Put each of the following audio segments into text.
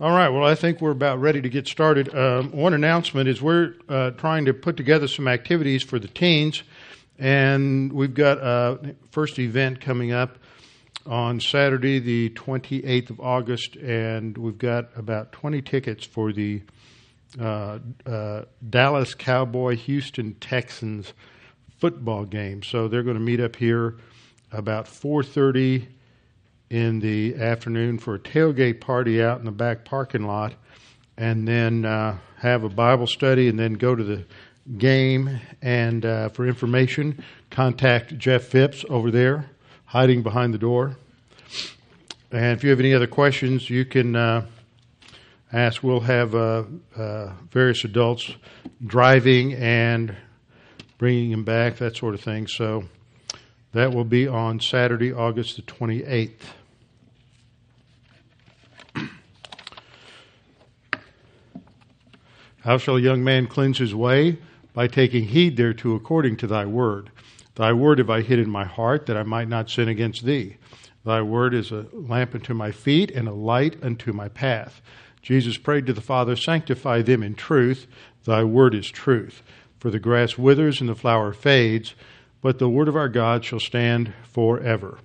All right. Well, I think we're about ready to get started. Um, one announcement is we're uh, trying to put together some activities for the teens, and we've got a first event coming up on Saturday, the 28th of August, and we've got about 20 tickets for the uh, uh, Dallas Cowboy Houston Texans football game. So they're going to meet up here about 4:30 in the afternoon for a tailgate party out in the back parking lot, and then uh, have a Bible study, and then go to the game. And uh, for information, contact Jeff Phipps over there, hiding behind the door. And if you have any other questions, you can uh, ask. We'll have uh, uh, various adults driving and bringing him back, that sort of thing. So that will be on Saturday, August the 28th. How shall a young man cleanse his way? By taking heed thereto according to thy word. Thy word have I hid in my heart, that I might not sin against thee. Thy word is a lamp unto my feet and a light unto my path. Jesus prayed to the Father, Sanctify them in truth. Thy word is truth. For the grass withers and the flower fades, but the word of our God shall stand forever.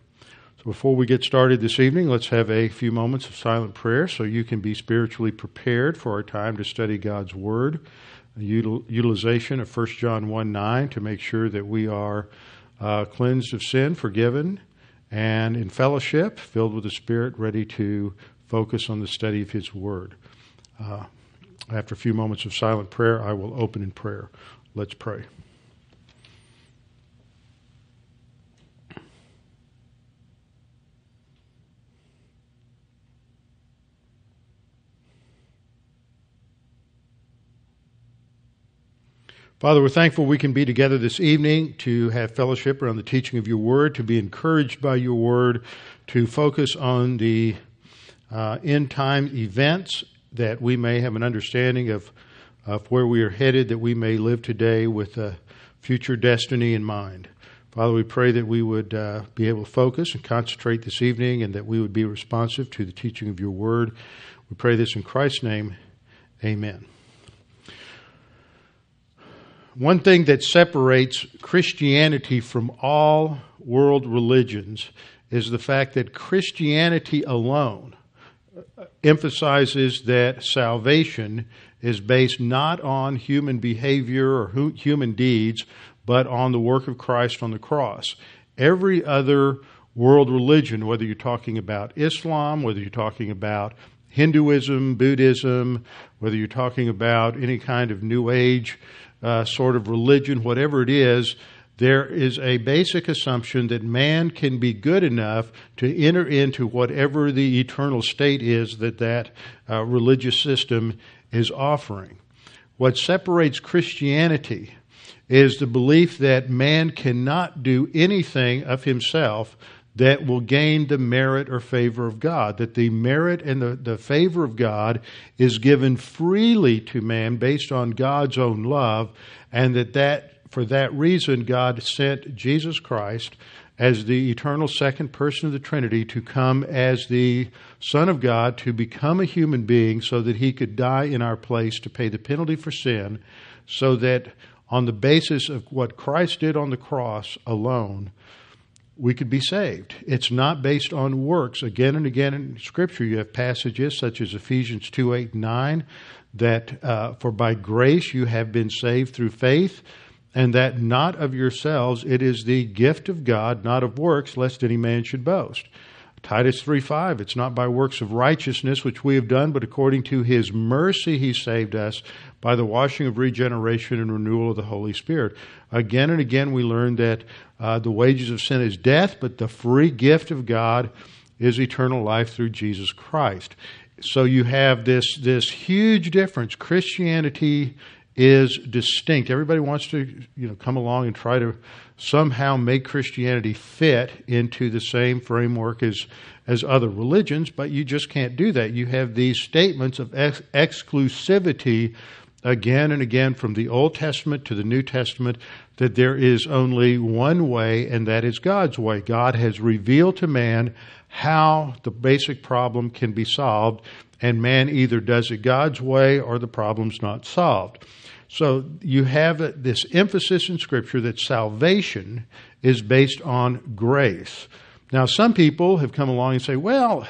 So before we get started this evening, let's have a few moments of silent prayer so you can be spiritually prepared for our time to study God's Word. Util- utilization of 1 John 1 9 to make sure that we are uh, cleansed of sin, forgiven, and in fellowship, filled with the Spirit, ready to focus on the study of His Word. Uh, after a few moments of silent prayer, I will open in prayer. Let's pray. Father, we're thankful we can be together this evening to have fellowship around the teaching of your word, to be encouraged by your word, to focus on the uh, end time events that we may have an understanding of, of where we are headed, that we may live today with a future destiny in mind. Father, we pray that we would uh, be able to focus and concentrate this evening and that we would be responsive to the teaching of your word. We pray this in Christ's name. Amen. One thing that separates Christianity from all world religions is the fact that Christianity alone uh, emphasizes that salvation is based not on human behavior or human deeds, but on the work of Christ on the cross. Every other world religion, whether you're talking about Islam, whether you're talking about Hinduism, Buddhism, whether you're talking about any kind of New Age uh, sort of religion, whatever it is, there is a basic assumption that man can be good enough to enter into whatever the eternal state is that that uh, religious system is offering. What separates Christianity is the belief that man cannot do anything of himself that will gain the merit or favor of God. That the merit and the, the favor of God is given freely to man based on God's own love, and that, that for that reason God sent Jesus Christ as the eternal second person of the Trinity to come as the Son of God to become a human being so that he could die in our place to pay the penalty for sin, so that on the basis of what Christ did on the cross alone, we could be saved. It's not based on works. Again and again in Scripture, you have passages such as Ephesians 2 8 9, that uh, for by grace you have been saved through faith, and that not of yourselves, it is the gift of God, not of works, lest any man should boast. Titus 3 5, it's not by works of righteousness which we have done, but according to his mercy he saved us by the washing of regeneration and renewal of the Holy Spirit. Again and again we learn that uh, the wages of sin is death, but the free gift of God is eternal life through Jesus Christ. So you have this, this huge difference. Christianity is distinct. Everybody wants to, you know, come along and try to somehow make Christianity fit into the same framework as as other religions, but you just can't do that. You have these statements of ex- exclusivity again and again from the Old Testament to the New Testament that there is only one way, and that is God's way. God has revealed to man how the basic problem can be solved, and man either does it God's way or the problem's not solved. So you have this emphasis in Scripture that salvation is based on grace. Now, some people have come along and say, well,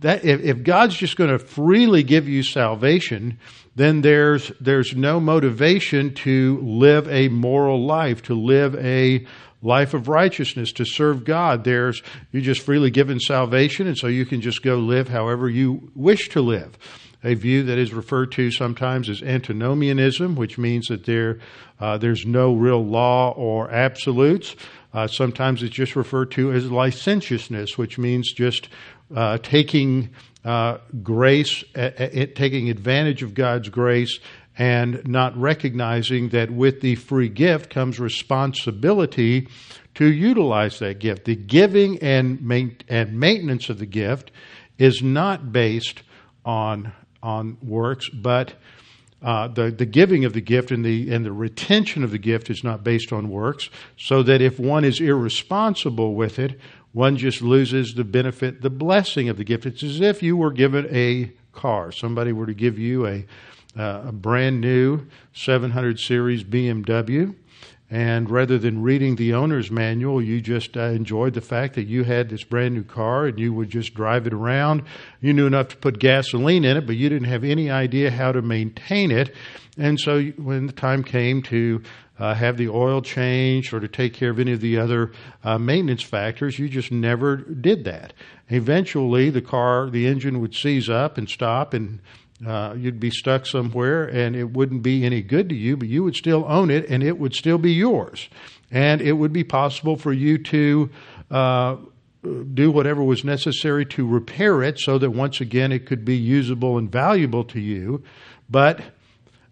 that if, if God's just going to freely give you salvation, then there's there's no motivation to live a moral life, to live a life of righteousness, to serve God. There's you're just freely given salvation, and so you can just go live however you wish to live a view that is referred to sometimes as antinomianism, which means that there uh, there's no real law or absolutes. Uh, sometimes it's just referred to as licentiousness, which means just uh, taking uh, grace, taking advantage of God's grace, and not recognizing that with the free gift comes responsibility to utilize that gift. The giving and, and maintenance of the gift is not based on on works, but uh, the the giving of the gift and the and the retention of the gift is not based on works. So that if one is irresponsible with it, one just loses the benefit, the blessing of the gift. It's as if you were given a car. Somebody were to give you a uh, a brand new 700 series BMW and rather than reading the owner's manual, you just uh, enjoyed the fact that you had this brand new car and you would just drive it around. You knew enough to put gasoline in it, but you didn't have any idea how to maintain it. And so when the time came to uh, have the oil changed or to take care of any of the other uh, maintenance factors, you just never did that. Eventually, the car, the engine would seize up and stop and uh, you'd be stuck somewhere and it wouldn't be any good to you, but you would still own it and it would still be yours. And it would be possible for you to uh, do whatever was necessary to repair it so that once again it could be usable and valuable to you. But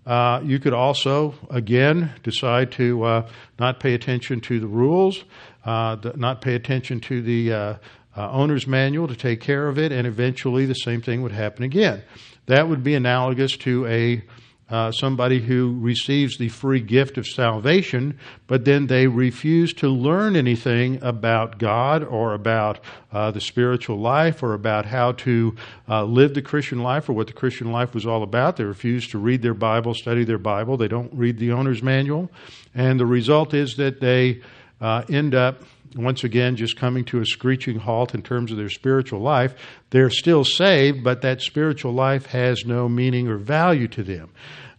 uh, you could also, again, decide to uh, not pay attention to the rules, uh, not pay attention to the uh, owner's manual to take care of it, and eventually the same thing would happen again. That would be analogous to a uh, somebody who receives the free gift of salvation, but then they refuse to learn anything about God or about uh, the spiritual life or about how to uh, live the Christian life or what the Christian life was all about. They refuse to read their Bible, study their Bible. They don't read the owner's manual. And the result is that they uh, end up once again just coming to a screeching halt in terms of their spiritual life. They're still saved, but that spiritual life has no meaning or value to them.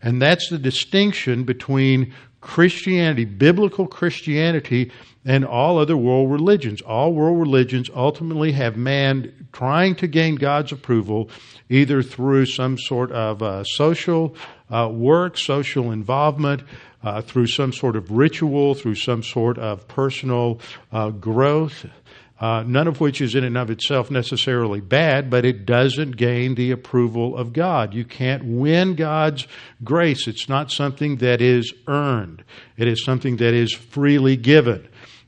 And that's the distinction between Christianity, biblical Christianity, and all other world religions. All world religions ultimately have man trying to gain God's approval either through some sort of uh, social uh, work, social involvement, uh, through some sort of ritual, through some sort of personal uh, growth. Uh, none of which is in and of itself necessarily bad, but it doesn't gain the approval of God. You can't win God's grace. It's not something that is earned, it is something that is freely given.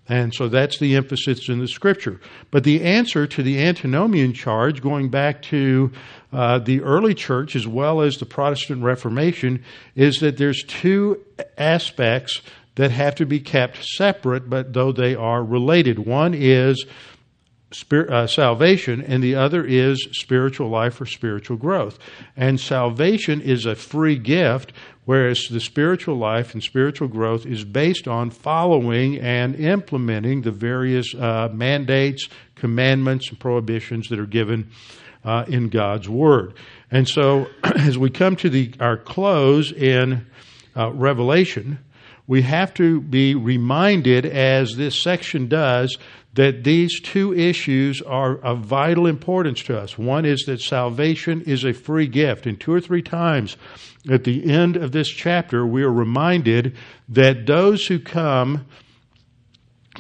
And so that's the emphasis in the scripture. But the answer to the antinomian charge, going back to uh, the early church as well as the Protestant Reformation, is that there's two aspects that have to be kept separate, but though they are related. One is Spirit, uh, salvation, and the other is spiritual life or spiritual growth. And salvation is a free gift, whereas the spiritual life and spiritual growth is based on following and implementing the various uh, mandates, commandments, and prohibitions that are given uh, in God's Word. And so, as we come to the, our close in uh, Revelation, we have to be reminded, as this section does, that these two issues are of vital importance to us. One is that salvation is a free gift, and two or three times at the end of this chapter, we are reminded that those who come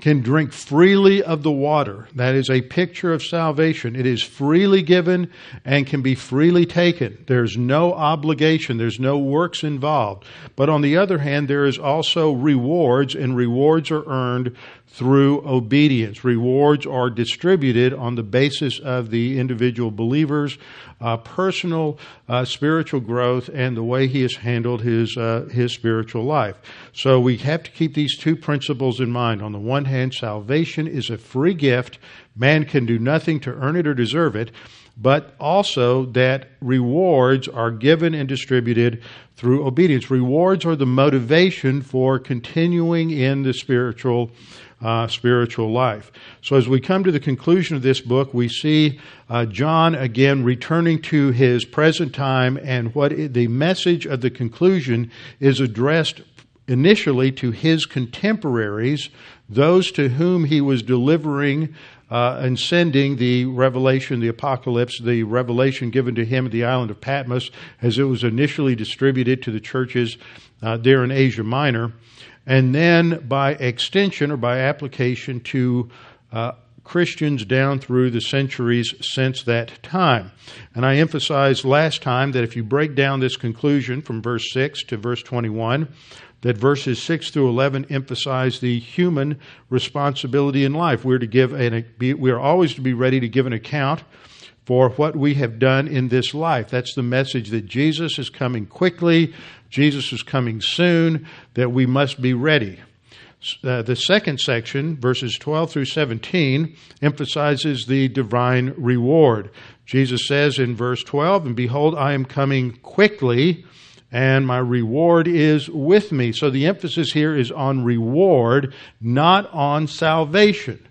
can drink freely of the water. That is a picture of salvation. It is freely given and can be freely taken. There's no obligation, there's no works involved. But on the other hand, there is also rewards, and rewards are earned through obedience. Rewards are distributed on the basis of the individual believer's uh, personal uh, spiritual growth and the way he has handled his uh, his spiritual life. So we have to keep these two principles in mind. On the one hand, salvation is a free gift; man can do nothing to earn it or deserve it. But also that rewards are given and distributed through obedience. Rewards are the motivation for continuing in the spiritual uh, spiritual life. So, as we come to the conclusion of this book, we see uh, John again returning to his present time, and what the message of the conclusion is addressed initially to his contemporaries, those to whom he was delivering uh, and sending the revelation, the apocalypse, the revelation given to him at the island of Patmos, as it was initially distributed to the churches uh, there in Asia Minor and then by extension or by application to uh, Christians down through the centuries since that time. And I emphasized last time that if you break down this conclusion from verse 6 to verse 21, that verses 6 through 11 emphasize the human responsibility in life. We're to give an, we are always to be ready to give an account for what we have done in this life. That's the message that Jesus is coming quickly, Jesus is coming soon, that we must be ready. Uh, the second section, verses 12 through 17, emphasizes the divine reward. Jesus says in verse 12, And behold, I am coming quickly, and my reward is with me. So the emphasis here is on reward, not on salvation.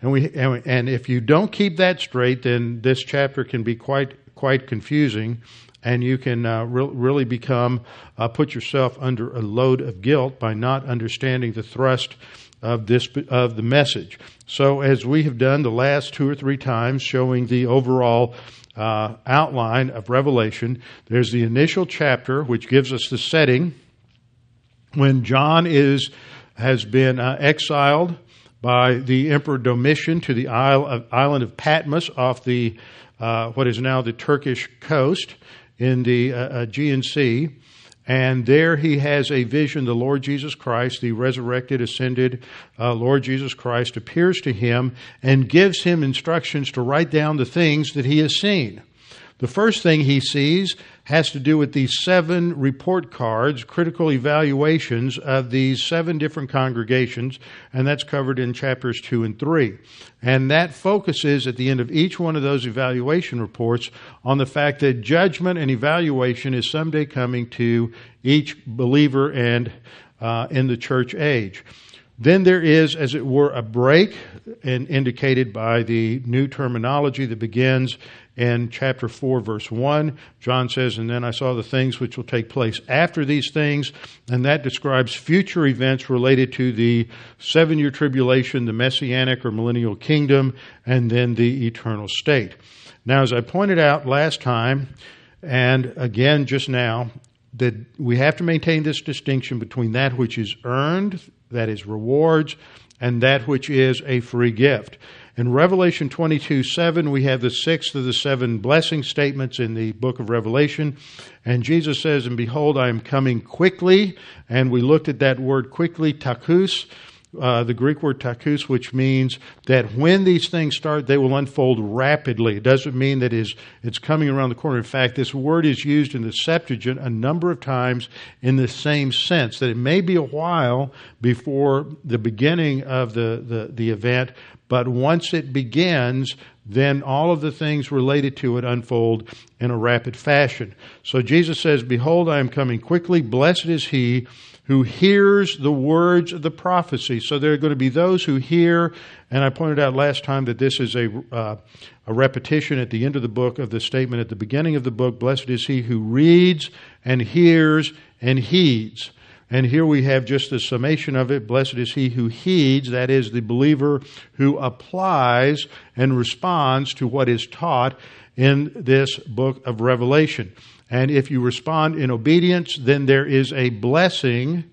And, we, and if you don't keep that straight, then this chapter can be quite, quite confusing and you can uh, re- really become uh, put yourself under a load of guilt by not understanding the thrust of this of the message. So, as we have done the last two or three times, showing the overall uh, outline of Revelation, there's the initial chapter which gives us the setting when John is has been uh, exiled by the Emperor Domitian to the island of Patmos off the uh, what is now the Turkish coast in the uh, Aegean Sea. And there he has a vision. The Lord Jesus Christ, the resurrected, ascended uh, Lord Jesus Christ, appears to him and gives him instructions to write down the things that he has seen. The first thing he sees has to do with these seven report cards, critical evaluations of these seven different congregations, and that's covered in chapters 2 and 3. And that focuses at the end of each one of those evaluation reports on the fact that judgment and evaluation is someday coming to each believer and uh, in the church age. Then there is, as it were, a break, and indicated by the new terminology that begins in chapter 4, verse 1. John says, And then I saw the things which will take place after these things, and that describes future events related to the seven year tribulation, the messianic or millennial kingdom, and then the eternal state. Now, as I pointed out last time, and again just now, that we have to maintain this distinction between that which is earned, that is rewards, and that which is a free gift. In Revelation 22 7, we have the sixth of the seven blessing statements in the book of Revelation. And Jesus says, And behold, I am coming quickly. And we looked at that word quickly, tachus. Uh, the Greek word tachus, which means that when these things start, they will unfold rapidly. It doesn't mean that is it's coming around the corner. In fact, this word is used in the Septuagint a number of times in the same sense that it may be a while before the beginning of the, the, the event, but once it begins, then all of the things related to it unfold in a rapid fashion. So Jesus says, Behold, I am coming quickly. Blessed is he who hears the words of the prophecy. So there are going to be those who hear, and I pointed out last time that this is a, uh, a repetition at the end of the book of the statement at the beginning of the book Blessed is he who reads and hears and heeds. And here we have just the summation of it. Blessed is he who heeds, that is, the believer who applies and responds to what is taught in this book of Revelation. And if you respond in obedience, then there is a blessing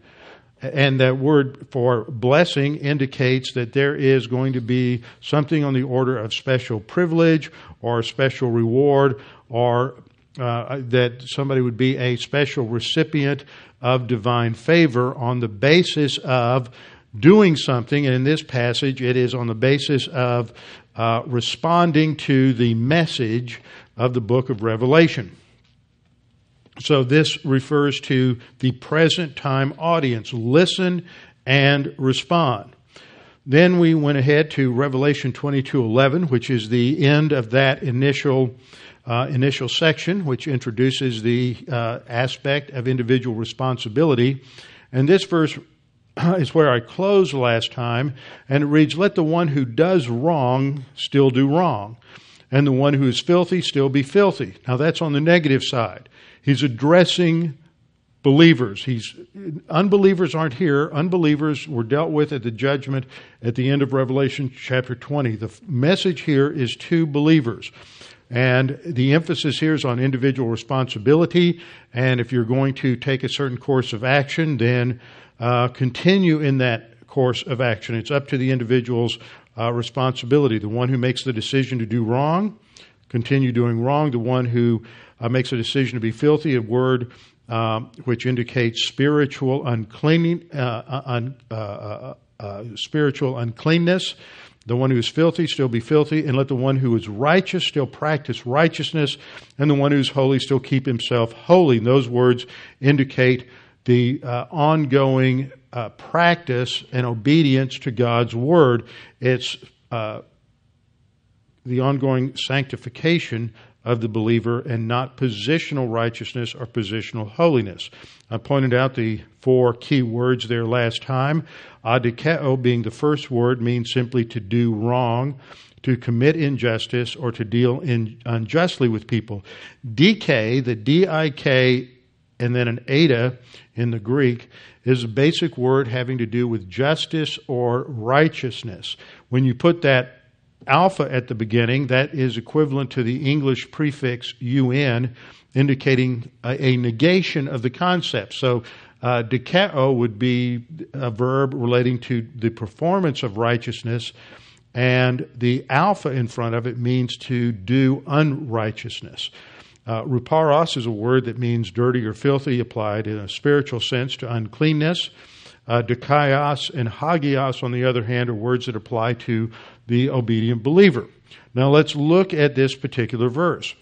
And that word for blessing indicates that there is going to be something on the order of special privilege or special reward or uh, that somebody would be a special recipient of divine favor on the basis of doing something. And in this passage, it is on the basis of uh, responding to the message of the book of Revelation. So this refers to the present time audience. Listen and respond. Then we went ahead to Revelation 22:11, which is the end of that initial uh, initial section, which introduces the uh, aspect of individual responsibility. And this verse is where I closed last time, and it reads, Let the one who does wrong still do wrong, and the one who is filthy still be filthy. Now that's on the negative side. He's addressing believers. He's unbelievers aren't here. Unbelievers were dealt with at the judgment at the end of Revelation chapter 20. The message here is to believers. And the emphasis here is on individual responsibility. And if you're going to take a certain course of action, then uh, continue in that course of action. It's up to the individual's uh, responsibility. The one who makes the decision to do wrong, continue doing wrong. The one who uh, makes a decision to be filthy, a word um, which indicates spiritual uncleaning, uh, uh, un, uh, spiritual uncleanness. The one who is filthy still be filthy, and let the one who is righteous still practice righteousness, and the one who is holy still keep himself holy. And those words indicate the uh, ongoing uh, practice and obedience to God's word. It's uh, the ongoing sanctification of the believer and not positional righteousness or positional holiness. I pointed out the four key words there last time. Adikeo being the first word means simply to do wrong, to commit injustice, or to deal in, unjustly with people. Dike, the D-I-K, and then an eta in the Greek, is a basic word having to do with justice or righteousness. When you put that alpha at the beginning, that is equivalent to the English prefix un, indicating a, a negation of the concept. So, uh, would be a verb relating to the performance of righteousness, and the alpha in front of it means to do unrighteousness. Uh, ruparos is a word that means dirty or filthy, applied in a spiritual sense to uncleanness. Uh, dikaios and hagios, on the other hand, are words that apply to the obedient believer. Now let's look at this particular verse.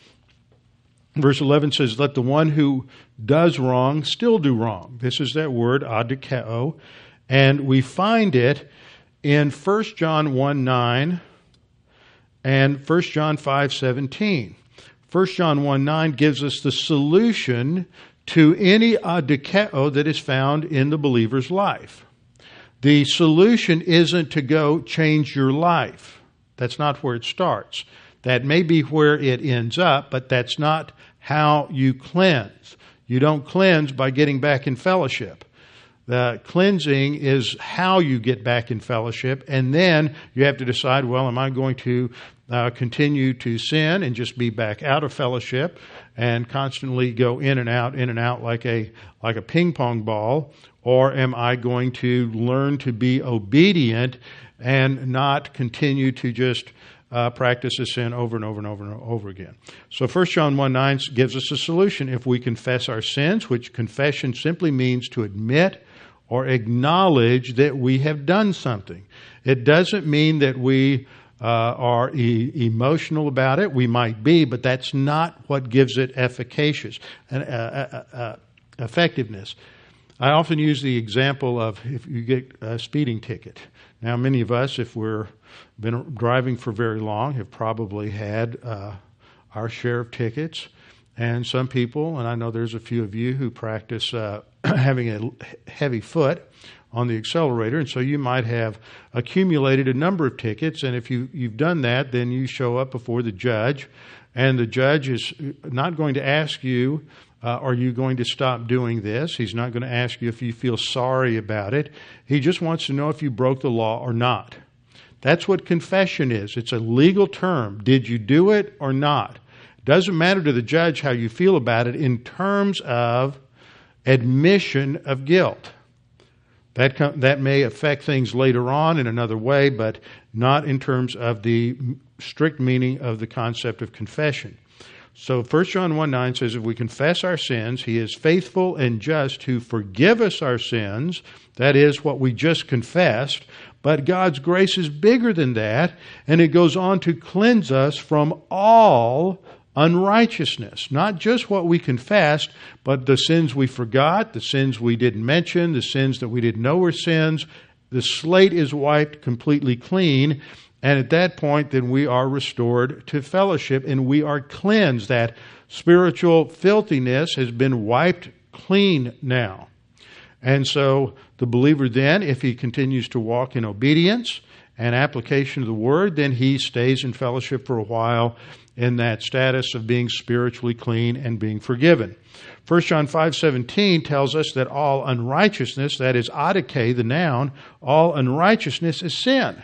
Verse 11 says, Let the one who does wrong still do wrong. This is that word, adikeo, and we find it in 1 John 1 9 and 1 John 5 17. 1 John 1 9 gives us the solution to any adikeo that is found in the believer's life. The solution isn't to go change your life. That's not where it starts. That may be where it ends up, but that's not how you cleanse. You don't cleanse by getting back in fellowship. The cleansing is how you get back in fellowship, and then you have to decide well, am I going to uh, continue to sin and just be back out of fellowship and constantly go in and out, in and out like a, like a ping pong ball, or am I going to learn to be obedient and not continue to just uh, practice a sin over and over and over and over again? So 1 John 1 9 gives us a solution. If we confess our sins, which confession simply means to admit or acknowledge that we have done something, it doesn't mean that we uh, are e- emotional about it. We might be, but that's not what gives it efficacious and uh, uh, uh effectiveness. I often use the example of if you get a speeding ticket. Now, many of us, if we're been driving for very long, have probably had uh, our share of tickets. And some people, and I know there's a few of you who practice uh, having a heavy foot on the accelerator, and so you might have accumulated a number of tickets. And if you, you've done that, then you show up before the judge, and the judge is not going to ask you uh, are you going to stop doing this? He's not going to ask you if you feel sorry about it. He just wants to know if you broke the law or not. That's what confession is. It's a legal term. Did you do it or not? Doesn't matter to the judge how you feel about it in terms of admission of guilt. That, com- that may affect things later on in another way, but not in terms of the strict meaning of the concept of confession. So 1 John 1 9 says, If we confess our sins, he is faithful and just to forgive us our sins. That is what we just confessed. But God's grace is bigger than that, and it goes on to cleanse us from all unrighteousness. Not just what we confessed, but the sins we forgot, the sins we didn't mention, the sins that we didn't know were sins. The slate is wiped completely clean. And at that point, then we are restored to fellowship and we are cleansed. That spiritual filthiness has been wiped clean now. And so the believer then, if he continues to walk in obedience and application of the word, then he stays in fellowship for a while in that status of being spiritually clean and being forgiven. 1 John 5:17 tells us that all unrighteousness, that is adike, the noun, all unrighteousness is sin.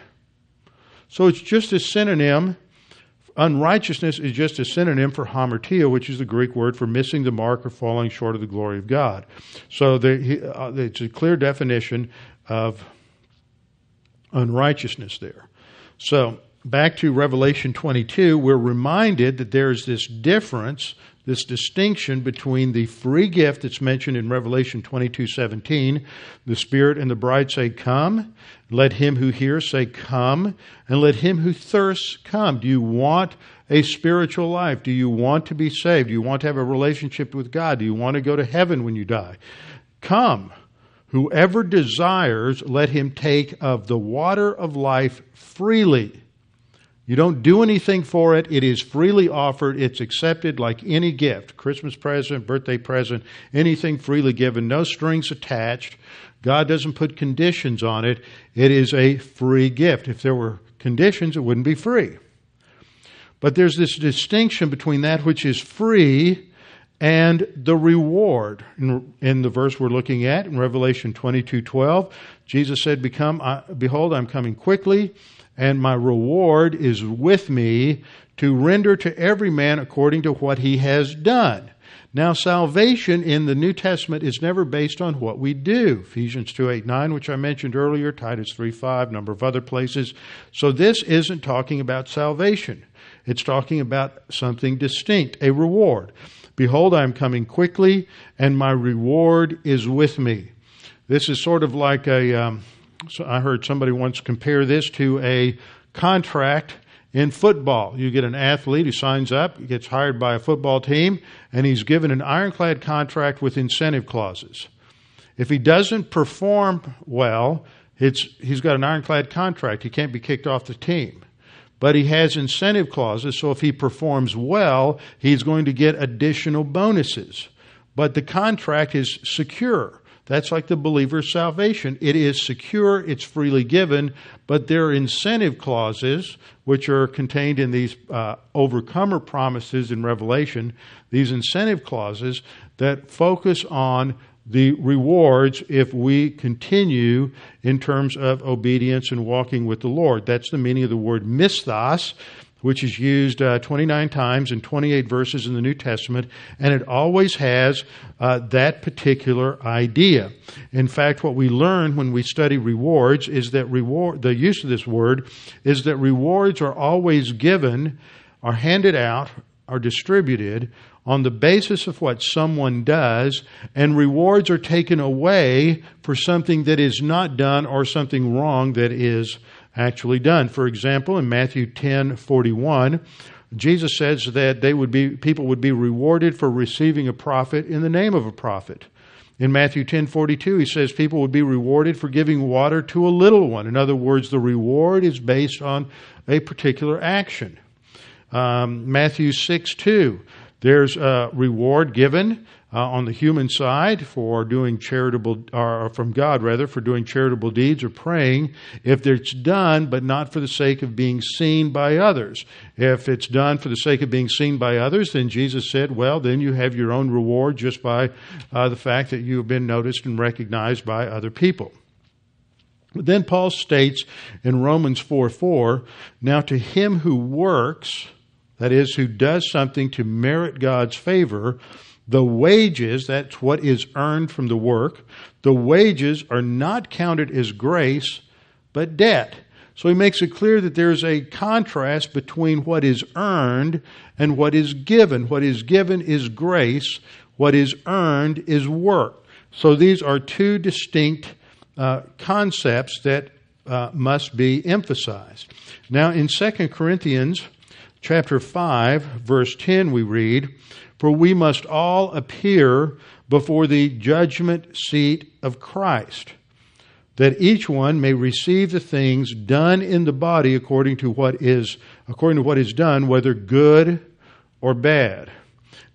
So it's just a synonym unrighteousness is just a synonym for hamartia, which is the Greek word for missing the mark or falling short of the glory of God. So the, uh, it's a clear definition of unrighteousness there. So back to Revelation 22, we're reminded that there's this difference, this distinction between the free gift that's mentioned in Revelation 22:17, the Spirit and the bride say, "Come." Let him who hears say, "Come," and let him who thirsts come. Do you want a spiritual life? Do you want to be saved? Do you want to have a relationship with God? Do you want to go to heaven when you die? Come. Whoever desires, let him take of the water of life freely. You don't do anything for it. It is freely offered. It's accepted like any gift Christmas present, birthday present, anything freely given, no strings attached. God doesn't put conditions on it. It is a free gift. If there were conditions, it wouldn't be free. But there's this distinction between that which is free and the reward. In, in the verse we're looking at in Revelation 22:12, Jesus said, "Become, behold, I'm coming quickly." and my reward is with me to render to every man according to what he has done. Now, salvation in the New Testament is never based on what we do. Ephesians 2 8 9, which I mentioned earlier, Titus 3 5, number of other places. So, this isn't talking about salvation. It's talking about something distinct, a reward. Behold, I am coming quickly, and my reward is with me. This is sort of like a. Um, so I heard somebody once compare this to a contract in football. You get an athlete who signs up, gets hired by a football team, and he's given an ironclad contract with incentive clauses. If he doesn't perform well, he's got an ironclad contract. He can't be kicked off the team. But he has incentive clauses, so if he performs well, he's going to get additional bonuses. But the contract is secure. That's like the believer's salvation. It is secure, it's freely given, but there are incentive clauses which are contained in these uh, overcomer promises in Revelation, these incentive clauses that focus on the rewards if we continue in terms of obedience and walking with the Lord. That's the meaning of the word misthos which is used uh, 29 times in 28 verses in the New Testament, and it always has uh, that particular idea. In fact, what we learn when we study rewards is that reward, the use of this word is that rewards are always given, are handed out, are distributed on the basis of what someone does, and rewards are taken away for something that is not done or something wrong that is actually done. For example, in Matthew 10 41, Jesus says that they would be, people would be rewarded for receiving a prophet in the name of a prophet. In Matthew 10:42 he says people would be rewarded for giving water to a little one. In other words, the reward is based on a particular action. Um, Matthew 6 2, there's a reward given uh, on the human side for doing charitable, or from God rather, for doing charitable deeds or praying, if it's done but not for the sake of being seen by others. If it's done for the sake of being seen by others, then Jesus said, well, then you have your own reward just by uh, the fact that you have been noticed and recognized by other people. But then Paul states in Romans 4 4, now to him who works, that is, who does something to merit God's favor, The wages, that's what is earned from the work, the wages are not counted as grace, but debt. So he makes it clear that there's a contrast between what is earned and what is given. What is given is grace, what is earned is work. So these are two distinct uh, concepts that uh, must be emphasized. Now, in 2 Corinthians chapter 5, verse 10, we read, For we must all appear before the judgment seat of Christ that each one may receive the things done in the body according to what is according to what is done whether good or bad.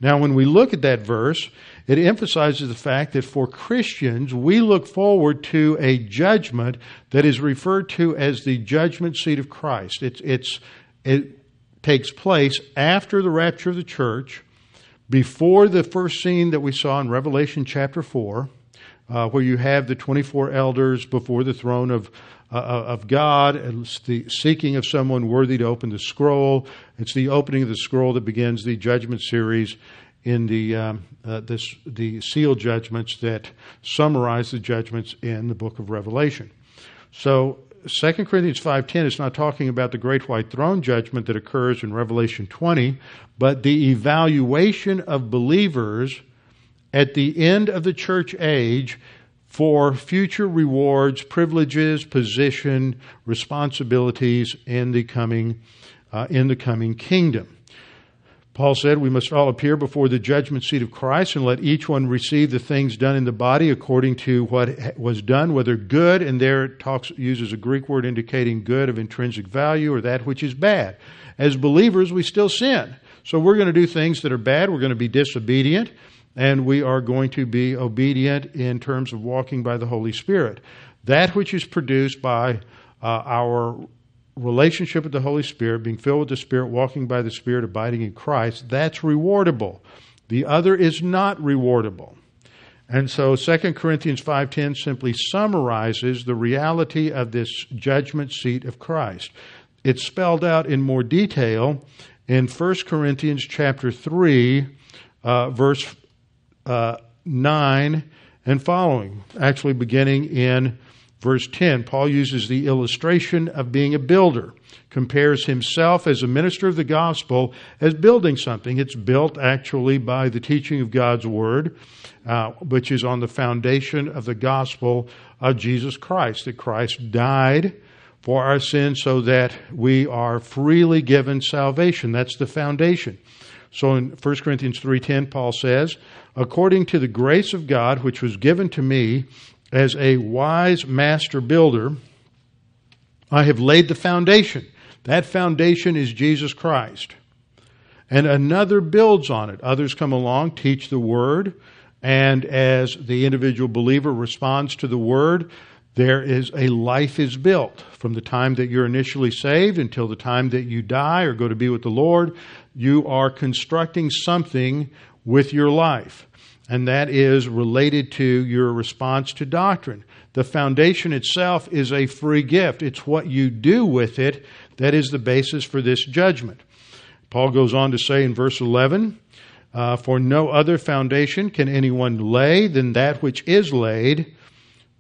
Now when we look at that verse it emphasizes the fact that for Christians we look forward to a judgment that is referred to as the judgment seat of Christ. It's it's it takes place after the rapture of the church before the first scene that we saw in Revelation chapter 4 uh, where you have the 24 elders before the throne of, uh, of God, it's the seeking of someone worthy to open the scroll. It's the opening of the scroll that begins the judgment series in the, um, uh, this, the seal judgments that summarize the judgments in the book of Revelation. So 2 Corinthians 5:10 is not talking about the great white throne judgment that occurs in Revelation 20, but the evaluation of believers – at the end of the church age for future rewards, privileges, position, responsibilities in the coming uh, in the coming kingdom. Paul said, We must all appear before the judgment seat of Christ and let each one receive the things done in the body according to what was done, whether good, and there it talks, uses a Greek word indicating good of intrinsic value, or that which is bad. As believers, we still sin. So we're going to do things that are bad. We're going to be disobedient and we are going to be obedient in terms of walking by the Holy Spirit. That which is produced by uh, our relationship with the Holy Spirit, being filled with the Spirit, walking by the Spirit, abiding in Christ, that's rewardable. The other is not rewardable. And so 2 Corinthians 5:10 simply summarizes the reality of this judgment seat of Christ. It's spelled out in more detail in 1 Corinthians chapter 3 uh, verse uh, 9 and following, actually beginning in verse 10. Paul uses the illustration of being a builder, compares himself as a minister of the gospel as building something. It's built actually by the teaching of God's word, uh, which is on the foundation of the gospel of Jesus Christ, that Christ died for our sins so that we are freely given salvation. That's the foundation. So in 1 Corinthians 3:10 Paul says, "According to the grace of God which was given to me as a wise master builder, I have laid the foundation. That foundation is Jesus Christ. And another builds on it. Others come along, teach the word, and as the individual believer responds to the word, there is a life is built from the time that you're initially saved until the time that you die or go to be with the Lord you are constructing something with your life, and that is related to your response to doctrine. The foundation itself is a free gift, it's what you do with it that is the basis for this judgment. Paul goes on to say in verse 11, uh, For no other foundation can anyone lay than that which is laid,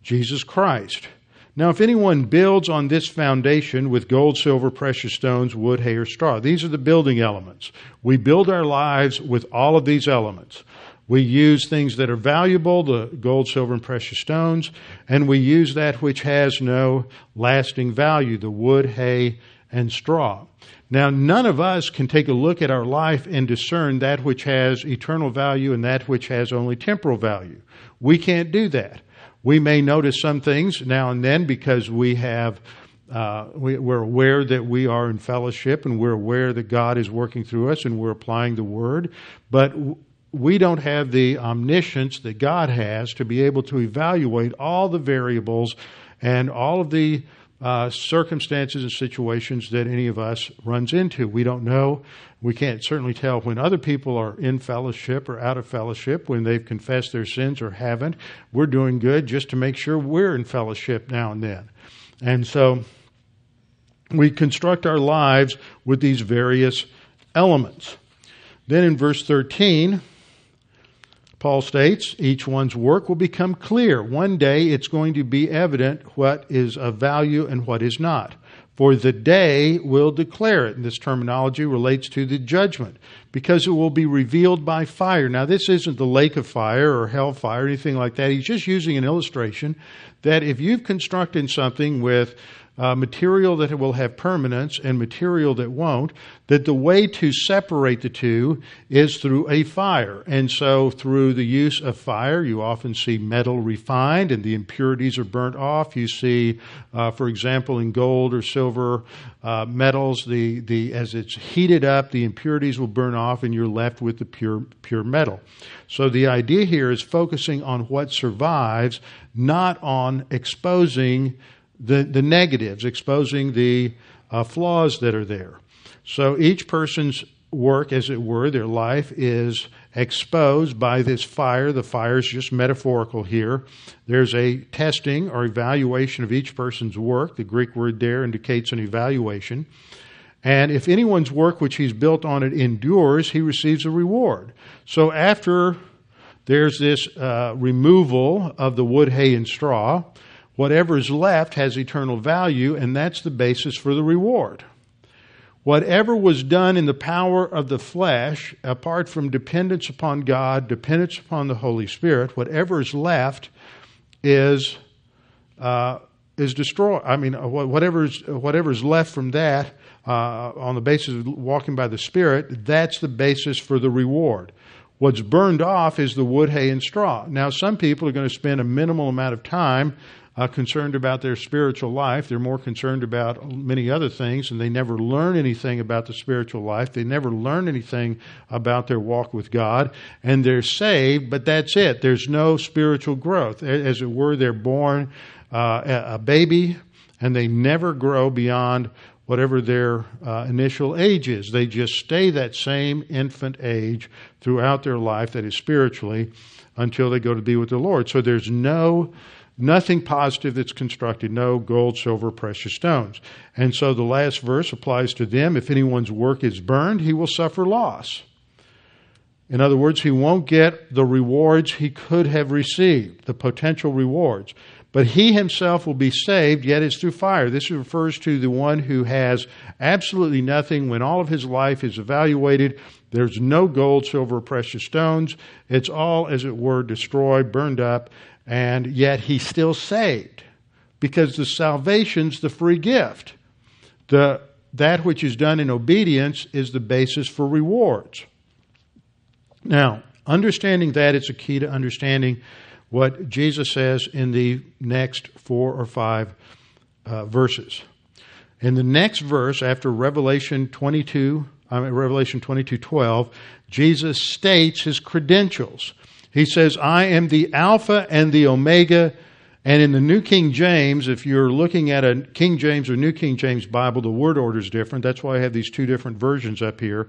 Jesus Christ. Now, if anyone builds on this foundation with gold, silver, precious stones, wood, hay, or straw, these are the building elements. We build our lives with all of these elements. We use things that are valuable, the gold, silver, and precious stones, and we use that which has no lasting value, the wood, hay, and straw. Now, none of us can take a look at our life and discern that which has eternal value and that which has only temporal value. We can't do that. We may notice some things now and then because we have uh, we, are aware that we are in fellowship and we're aware that God is working through us and we're applying the word, but we don't have the omniscience that God has to be able to evaluate all the variables and all of the uh, circumstances and situations that any of us runs into. We don't know. We can't certainly tell when other people are in fellowship or out of fellowship, when they've confessed their sins or haven't. We're doing good just to make sure we're in fellowship now and then. And so we construct our lives with these various elements. Then in verse 13, Paul states, each one's work will become clear. One day it's going to be evident what is of value and what is not. For the day will declare it. And this terminology relates to the judgment because it will be revealed by fire. Now, this isn't the lake of fire or hell fire or anything like that. He's just using an illustration that if you've constructed something with uh, material that will have permanence and material that won't, that the way to separate the two is through a fire. And so, through the use of fire, you often see metal refined and the impurities are burnt off. You see, uh, for example, in gold or silver uh, metals, the, the, as it's heated up, the impurities will burn off and you're left with the pure, pure metal. So, the idea here is focusing on what survives, not on exposing the, the negatives, exposing the uh, flaws that are there. So each person's work, as it were, their life is exposed by this fire. The fire is just metaphorical here. There's a testing or evaluation of each person's work. The Greek word there indicates an evaluation. And if anyone's work which he's built on it endures, he receives a reward. So after there's this uh, removal of the wood, hay, and straw, Whatever is left has eternal value, and that's the basis for the reward. Whatever was done in the power of the flesh, apart from dependence upon God, dependence upon the Holy Spirit, whatever is left is uh, is destroyed. I mean, whatever's whatever's left from that uh, on the basis of walking by the Spirit, that's the basis for the reward. What's burned off is the wood, hay, and straw. Now, some people are going to spend a minimal amount of time uh, concerned about their spiritual life. They're more concerned about many other things, and they never learn anything about the spiritual life. They never learn anything about their walk with God, and they're saved, but that's it. There's no spiritual growth. As it were, they're born uh, a baby, and they never grow beyond whatever their uh, initial age is. They just stay that same infant age throughout their life, that is spiritually, until they go to be with the Lord. So there's no Nothing positive that's constructed, no gold, silver, precious stones. And so the last verse applies to them. If anyone's work is burned, he will suffer loss. In other words, he won't get the rewards he could have received, the potential rewards. But he himself will be saved, yet it's through fire. This refers to the one who has absolutely nothing when all of his life is evaluated. There's no gold, silver, precious stones. It's all, as it were, destroyed, burned up, and yet he's still saved because the salvation's the free gift. The, that which is done in obedience is the basis for rewards. Now, understanding that is a key to understanding what Jesus says in the next four or five uh, verses. In the next verse, after Revelation 22, I mean, Revelation 22 12, Jesus states his credentials. He says, I am the Alpha and the Omega. And in the New King James, if you're looking at a King James or New King James Bible, the word order is different. That's why I have these two different versions up here.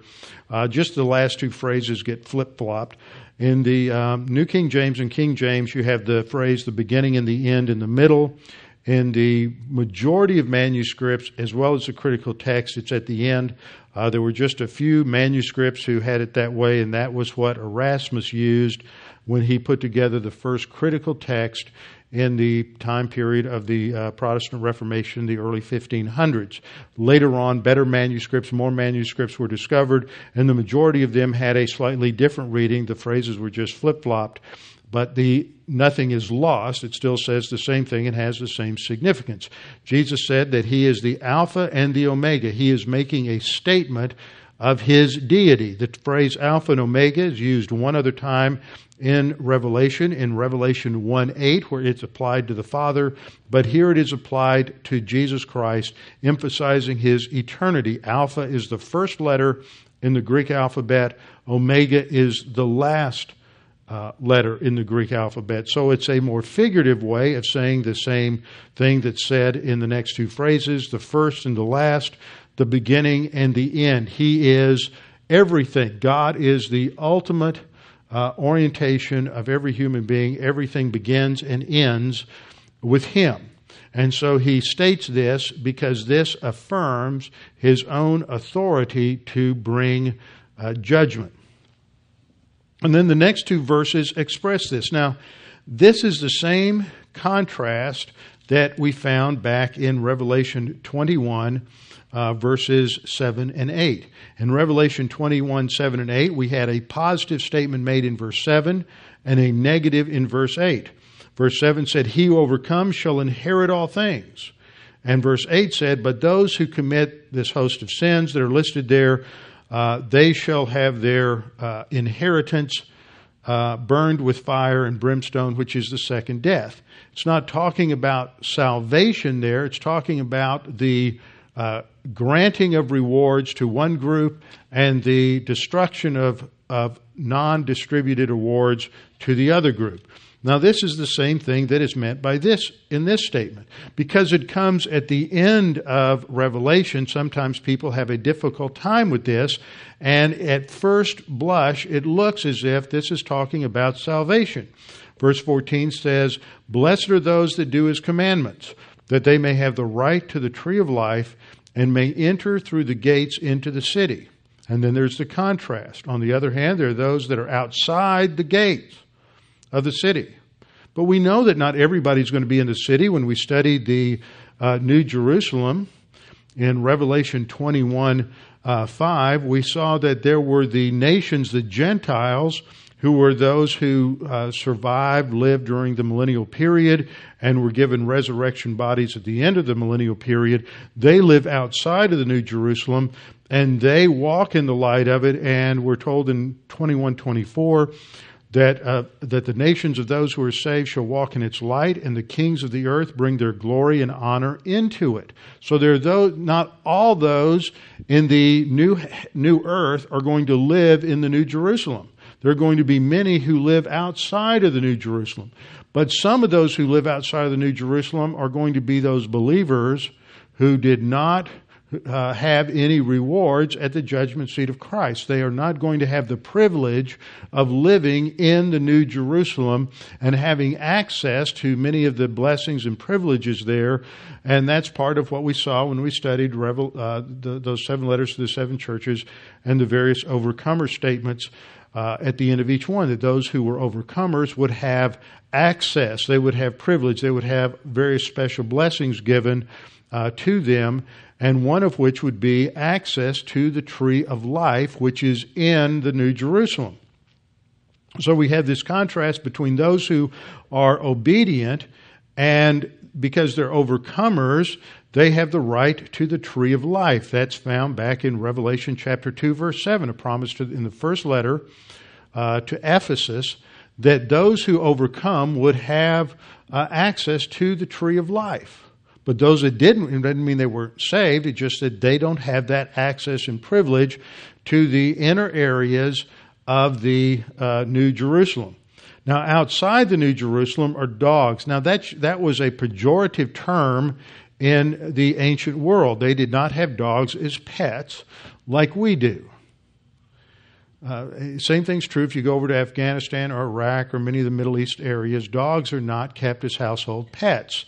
Uh, just the last two phrases get flip flopped. In the um, New King James and King James, you have the phrase the beginning and the end in the middle. In the majority of manuscripts, as well as the critical text, it's at the end. Uh, there were just a few manuscripts who had it that way, and that was what Erasmus used when he put together the first critical text in the time period of the uh, Protestant Reformation, the early 1500s. Later on, better manuscripts, more manuscripts were discovered, and the majority of them had a slightly different reading. The phrases were just flip flopped, but the nothing is lost. It still says the same thing and has the same significance. Jesus said that He is the Alpha and the Omega. He is making a statement of His deity. The phrase Alpha and Omega is used one other time in Revelation, in Revelation 1 8, where it's applied to the Father, but here it is applied to Jesus Christ, emphasizing his eternity. Alpha is the first letter in the Greek alphabet, Omega is the last uh, letter in the Greek alphabet. So it's a more figurative way of saying the same thing that's said in the next two phrases the first and the last, the beginning and the end. He is everything. God is the ultimate uh, orientation of every human being. Everything begins and ends with Him. And so he states this because this affirms his own authority to bring uh, judgment. And then the next two verses express this. Now, this is the same contrast that we found back in Revelation 21, uh, verses 7 and 8. In Revelation 21, 7 and 8, we had a positive statement made in verse 7 and a negative in verse 8. Verse 7 said, He who overcomes shall inherit all things. And verse 8 said, But those who commit this host of sins that are listed there, uh, they shall have their uh, inheritance uh, burned with fire and brimstone, which is the second death. It's not talking about salvation there, it's talking about the uh, granting of rewards to one group and the destruction of, of non distributed awards to the other group. Now, this is the same thing that is meant by this in this statement. Because it comes at the end of Revelation, sometimes people have a difficult time with this, and at first blush, it looks as if this is talking about salvation. Verse 14 says, Blessed are those that do his commandments, that they may have the right to the tree of life and may enter through the gates into the city. And then there's the contrast. On the other hand, there are those that are outside the gates of the city. But we know that not everybody's going to be in the city. When we studied the uh, New Jerusalem in Revelation 21 uh, 5, we saw that there were the nations, the Gentiles, who were those who uh, survived, lived during the millennial period, and were given resurrection bodies at the end of the millennial period. They live outside of the New Jerusalem, and they walk in the light of it. And we're told in 2124 that, uh, that the nations of those who are saved shall walk in its light, and the kings of the earth bring their glory and honor into it. So there are those, not all those in the new, new earth are going to live in the New Jerusalem. There are going to be many who live outside of the New Jerusalem. But some of those who live outside of the New Jerusalem are going to be those believers who did not uh, have any rewards at the judgment seat of Christ. They are not going to have the privilege of living in the New Jerusalem and having access to many of the blessings and privileges there. And that's part of what we saw when we studied Revel, uh, the, those seven letters to the seven churches and the various overcomer statements. Uh, at the end of each one, that those who were overcomers would have access, they would have privilege, they would have various special blessings given uh, to them and one of which would be access to the tree of life, which is in the New Jerusalem. So we have this contrast between those who are obedient and because they're overcomers, they have the right to the tree of life. That's found back in Revelation chapter 2, verse 7, a promise to, in the first letter uh, to Ephesus that those who overcome would have uh, access to the tree of life. But those that didn't, it doesn't mean they were saved. It just that they don't have that access and privilege to the inner areas of the uh, New Jerusalem. Now, outside the New Jerusalem are dogs. Now, that, that was a pejorative term in the ancient world. They did not have dogs as pets like we do. Uh, same thing's true if you go over to Afghanistan or Iraq or many of the Middle East areas. Dogs are not kept as household pets.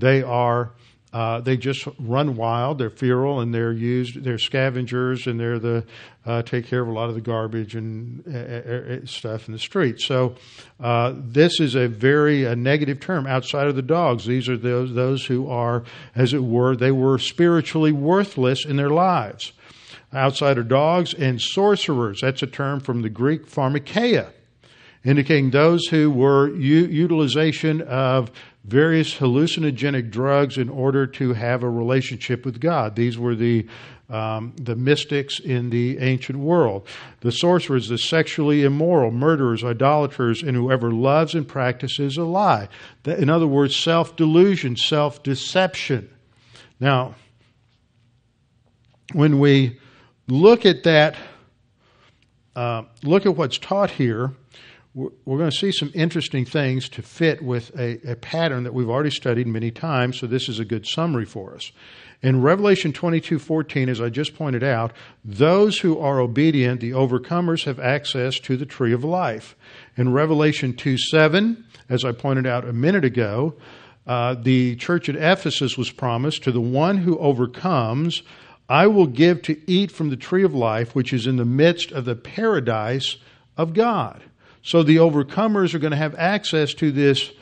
They are uh, they just run wild. They're feral and they're used. They're scavengers and they're the uh, take care of a lot of the garbage and uh, uh, uh stuff in the streets. So uh, this is a very a negative term. Outside of the dogs, these are those those who are, as it were, they were spiritually worthless in their lives. Outside of dogs and sorcerers. That's a term from the Greek pharmakeia, indicating those who were u- utilization of various hallucinogenic drugs in order to have a relationship with God. These were the um, the mystics in the ancient world. The sorcerers, the sexually immoral, murderers, idolaters, and whoever loves and practices a lie. In other words, self delusion, self deception. Now, when we look at that, uh, look at what's taught here, we're going to see some interesting things to fit with a, a, pattern that we've already studied many times, so this is a good summary for us. In Revelation 22:14 as I just pointed out, those who are obedient, the overcomers have access to the tree of life. In Revelation 2:7, as I pointed out a minute ago, uh, the church at Ephesus was promised to the one who overcomes, I will give to eat from the tree of life which is in the midst of the paradise of God. So the overcomers are going to have access to this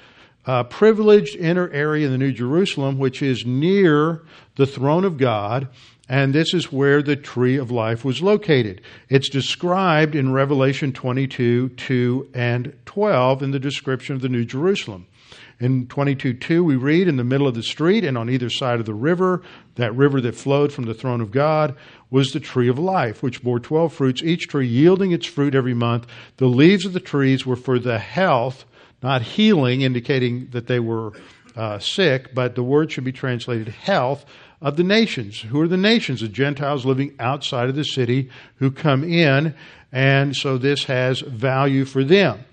uh, privileged inner area in the New Jerusalem, which is near the throne of God, and this is where the tree of life was located. It's described in Revelation 22, 2, and 12 in the description of the New Jerusalem. In 22 2, we read, In the middle of the street and on either side of the river, that river that flowed from the throne of God, was the tree of life, which bore 12 fruits, each tree yielding its fruit every month. The leaves of the trees were for the health, not healing, indicating that they were uh, sick, but the word should be translated health of the nations. Who are the nations? The Gentiles living outside of the city who come in, and so this has value for them.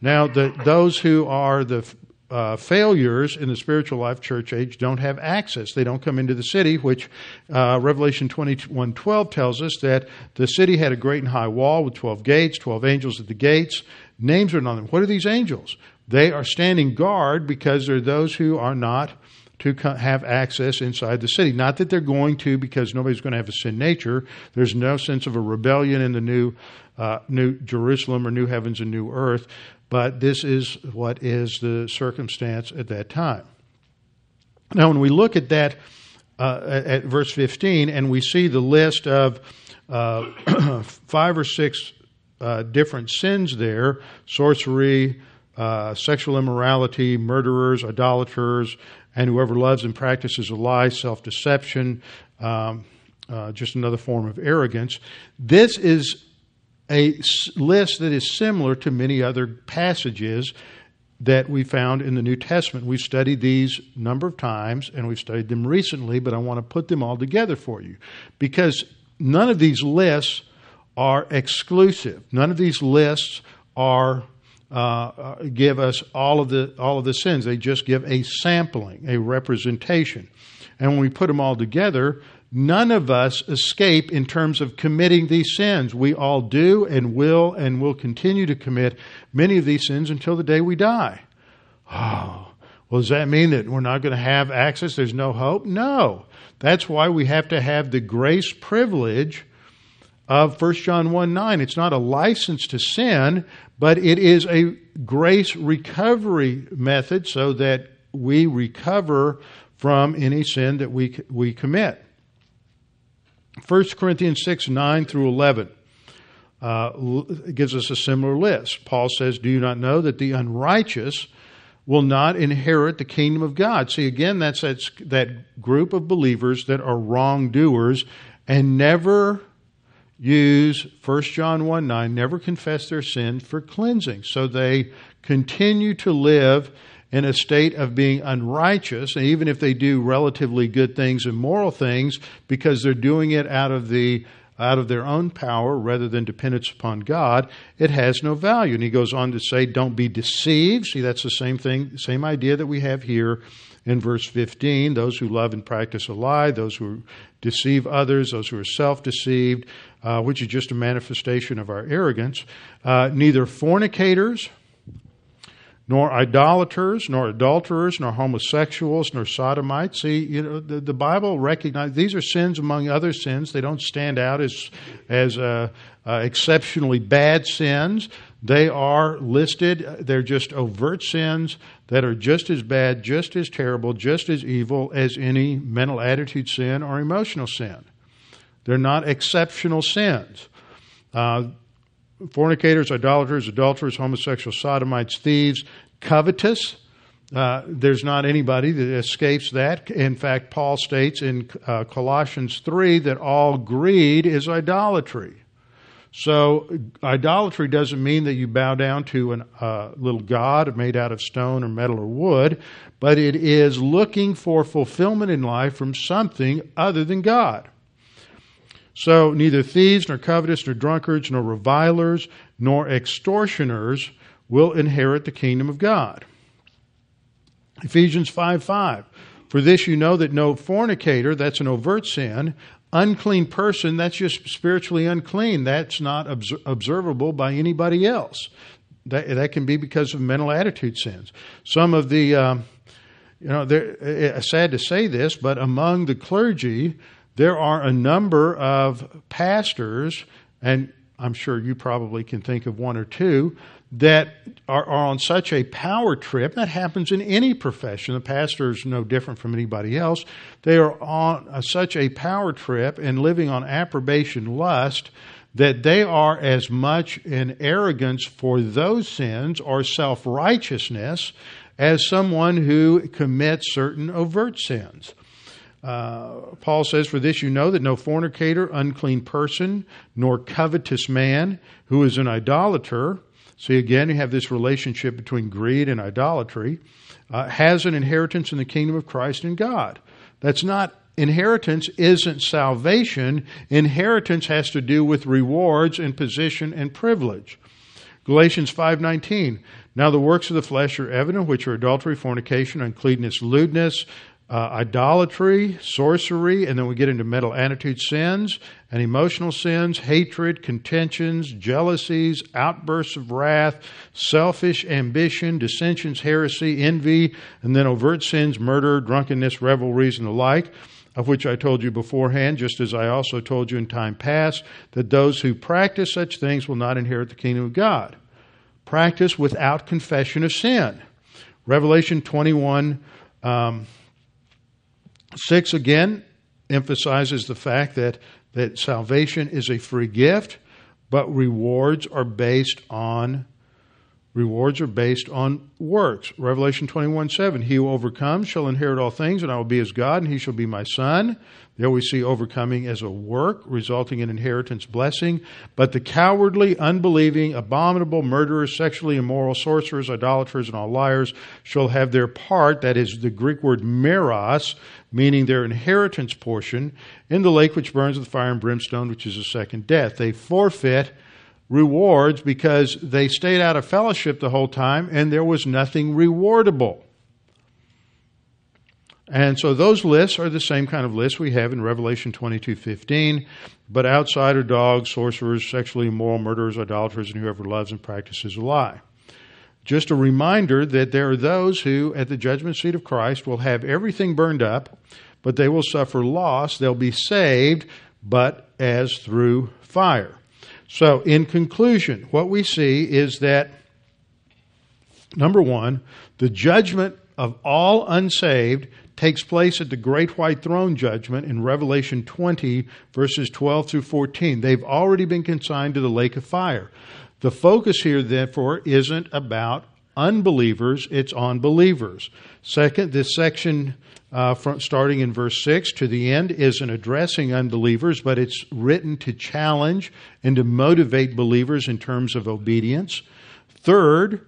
Now, the, those who are the uh, failures in the spiritual life church age don't have access. They don't come into the city, which uh, Revelation 21:12 tells us that the city had a great and high wall with 12 gates, 12 angels at the gates. Names written on them. What are these angels? They are standing guard because they're those who are not to have access inside the city. Not that they're going to, because nobody's going to have a sin nature. There's no sense of a rebellion in the new, uh, new Jerusalem or new heavens and new earth but this is what is the circumstance at that time. Now, when we look at that, uh, at verse 15, and we see the list of uh, five or six uh, different sins there sorcery, uh, sexual immorality, murderers, idolaters, and whoever loves and practices a lie, self deception, um, uh, just another form of arrogance. This is a list that is similar to many other passages that we found in the New Testament. We've studied these a number of times and we've studied them recently, but I want to put them all together for you because none of these lists are exclusive. None of these lists are uh, give us all of the all of the sins. They just give a sampling, a representation. And when we put them all together, None of us escape in terms of committing these sins. We all do and will and will continue to commit many of these sins until the day we die. Oh, well, does that mean that we're not going to have access? There's no hope? No. That's why we have to have the grace privilege of 1 John 1 9. It's not a license to sin, but it is a grace recovery method so that we recover from any sin that we, we commit. 1 Corinthians 6 9 through 11 uh, gives us a similar list. Paul says, Do you not know that the unrighteous will not inherit the kingdom of God? See, again, that's, that's that group of believers that are wrongdoers and never use 1 John 1 9, never confess their sin for cleansing. So they continue to live in a state of being unrighteous, and even if they do relatively good things and moral things, because they're doing it out of the out of their own power rather than dependence upon God, it has no value. And he goes on to say, Don't be deceived. See, that's the same thing, same idea that we have here in verse 15. Those who love and practice a lie, those who deceive others, those who are self deceived, uh, which is just a manifestation of our arrogance. Uh, neither fornicators, nor idolaters, nor adulterers, nor homosexuals, nor sodomites. See, you know, the, the Bible recognizes these are sins among other sins. They don't stand out as as uh, uh, exceptionally bad sins. They are listed. They're just overt sins that are just as bad, just as terrible, just as evil as any mental attitude sin or emotional sin. They're not exceptional sins. Uh, fornicators, idolaters, adulterers, homosexuals, sodomites, thieves, covetous. Uh, there's not anybody that escapes that. In fact, Paul states in uh, Colossians 3 that all greed is idolatry. So, idolatry doesn't mean that you bow down to a uh, little god made out of stone or metal or wood, but it is looking for fulfillment in life from something other than God. So neither thieves, nor covetous, nor drunkards, nor revilers, nor extortioners will inherit the kingdom of God. Ephesians 5 5. For this you know that no fornicator, that's an overt sin, unclean person, that's just spiritually unclean. That's not observable by anybody else. That, that can be because of mental attitude sins. Some of the, um, you know, it's sad to say this, but among the clergy, there are a number of pastors, and I'm sure you probably can think of one or two, that are, are, on such a power trip. That happens in any profession. The pastor is no different from anybody else. They are on a, such a power trip and living on approbation lust that they are as much in arrogance for those sins or self righteousness as someone who commits certain overt sins. Uh, Paul says, For this you know that no fornicator, unclean person, nor covetous man who is an idolater, see again, you have this relationship between greed and idolatry, uh, has an inheritance in the kingdom of Christ and God. That's not inheritance isn't salvation. Inheritance has to do with rewards and position and privilege. Galatians 5:19 Now the works of the flesh are evident which are adultery, fornication, uncleanness, lewdness, uh, idolatry, sorcery, and then we get into mental attitude sins and emotional sins, hatred, contentions, jealousies, outbursts of wrath, selfish ambition, dissensions, heresy, envy, and then overt sins, murder, drunkenness, revelries, and the like of which I told you beforehand, just as I also told you in time past, that those who practice such things will not inherit the kingdom of God. Practice without confession of sin. Revelation 21 um, 6 again emphasizes the fact that, that salvation is a free gift, but rewards are based on Rewards are based on works. Revelation 21 7. He who overcomes shall inherit all things, and I will be his God, and he shall be my son. There we see overcoming as a work, resulting in inheritance blessing. But the cowardly, unbelieving, abominable, murderers, sexually immoral, sorcerers, idolaters, and all liars shall have their part, that is the Greek word meros, meaning their inheritance portion, in the lake which burns with fire and brimstone, which is the second death. They forfeit rewards because they stayed out of fellowship the whole time and there was nothing rewardable. And so those lists are the same kind of lists we have in Revelation 22:15, but outside are dogs, sorcerers, sexually immoral, murderers, idolaters, and whoever loves and practices a lie. Just a reminder that there are those who at the judgment seat of Christ will have everything burned up, but they will suffer loss. They'll be saved, but as through fire. So, in conclusion, what we see is that number one, the judgment of all unsaved takes place at the great white throne judgment in Revelation 20, verses 12 through 14. They've already been consigned to the lake of fire. The focus here, therefore, isn't about unbelievers, it's on believers. Second, this section uh, from starting in verse 6 to the end isn't addressing unbelievers, but it's written to challenge and to motivate believers in terms of obedience. Third,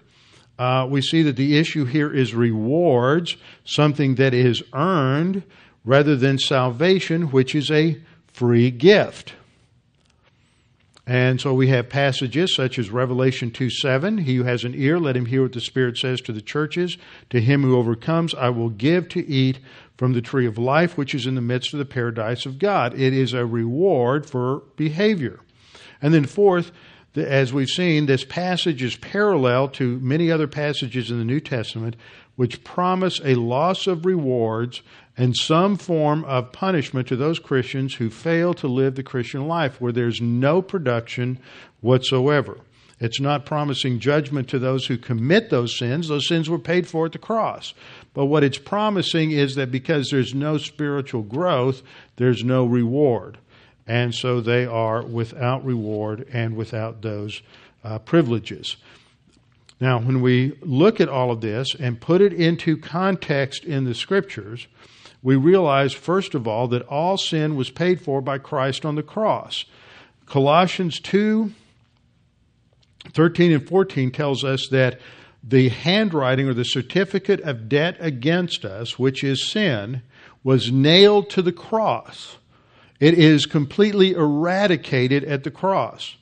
uh, we see that the issue here is rewards, something that is earned, rather than salvation, which is a free gift. And so we have passages such as Revelation 2 7. He who has an ear, let him hear what the Spirit says to the churches. To him who overcomes, I will give to eat from the tree of life, which is in the midst of the paradise of God. It is a reward for behavior. And then, fourth, as we've seen, this passage is parallel to many other passages in the New Testament which promise a loss of rewards and some form of punishment to those Christians who fail to live the Christian life, where there's no production whatsoever. It's not promising judgment to those who commit those sins. Those sins were paid for at the cross. But what it's promising is that because there's no spiritual growth, there's no reward. And so they are without reward and without those uh, privileges. Now, when we look at all of this and put it into context in the scriptures, we realize, first of all, that all sin was paid for by Christ on the cross. Colossians 2 13 and 14 tells us that the handwriting or the certificate of debt against us, which is sin, was nailed to the cross. It is completely eradicated at the cross.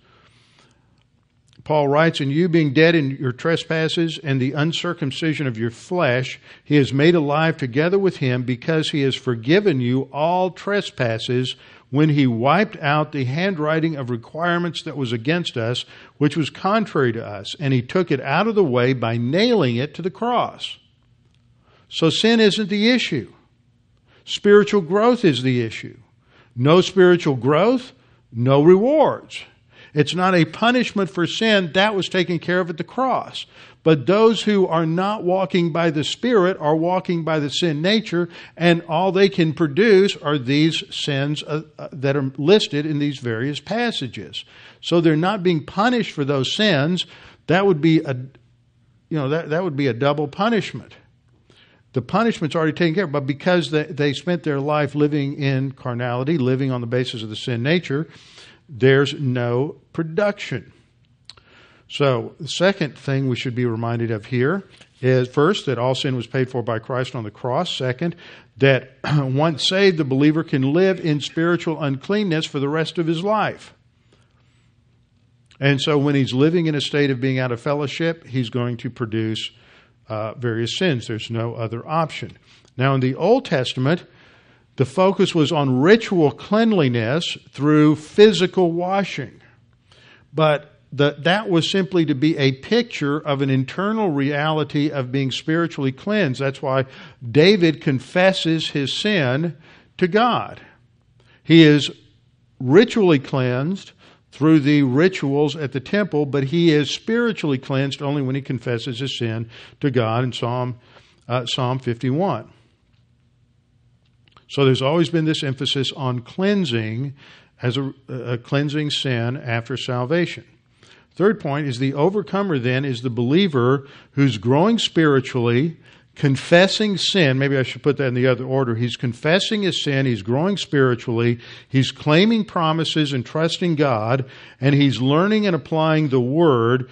Paul writes, And you being dead in your trespasses and the uncircumcision of your flesh, he has made alive together with him because he has forgiven you all trespasses when he wiped out the handwriting of requirements that was against us, which was contrary to us, and he took it out of the way by nailing it to the cross. So sin isn't the issue. Spiritual growth is the issue. No spiritual growth, no rewards. It's not a punishment for sin. That was taken care of at the cross. But those who are not walking by the Spirit are walking by the sin nature, and all they can produce are these sins uh, uh, that are listed in these various passages. So they're not being punished for those sins. That would be a, you know, that, that would be a double punishment. The punishment's already taken care of, but because they, they spent their life living in carnality, living on the basis of the sin nature, there's no production. So, the second thing we should be reminded of here is first, that all sin was paid for by Christ on the cross. Second, that once saved, the believer can live in spiritual uncleanness for the rest of his life. And so, when he's living in a state of being out of fellowship, he's going to produce uh, various sins. There's no other option. Now, in the Old Testament, the focus was on ritual cleanliness through physical washing. But the, that was simply to be a picture of an internal reality of being spiritually cleansed. That's why David confesses his sin to God. He is ritually cleansed through the rituals at the temple, but he is spiritually cleansed only when he confesses his sin to God in Psalm, uh, Psalm 51. So there's always been this emphasis on cleansing as a, a cleansing sin after salvation. Third point is the overcomer then is the believer who's growing spiritually, confessing sin. Maybe I should put that in the other order. He's confessing his sin, he's growing spiritually, he's claiming promises and trusting God, and he's learning and applying the word